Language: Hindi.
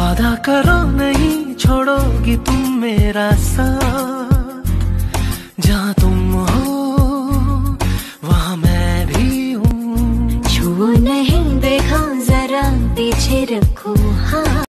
वादा करो नहीं छोड़ोगी तुम मेरा साथ। जहाँ तुम हो, वहाँ मैं भी हूँ। छू नहीं, देखा जरा पीछे रखो हाँ।